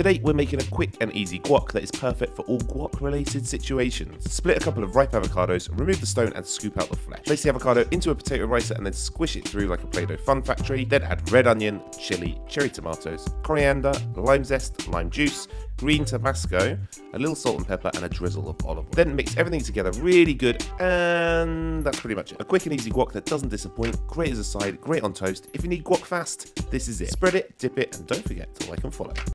Today we're making a quick and easy guac that is perfect for all guac related situations. Split a couple of ripe avocados, remove the stone and scoop out the flesh. Place the avocado into a potato ricer and then squish it through like a Play-Doh fun factory. Then add red onion, chili, cherry tomatoes, coriander, lime zest, lime juice, green tabasco, a little salt and pepper and a drizzle of olive oil. Then mix everything together really good and that's pretty much it. A quick and easy guac that doesn't disappoint, great as a side, great on toast. If you need guac fast, this is it. Spread it, dip it and don't forget to like and follow.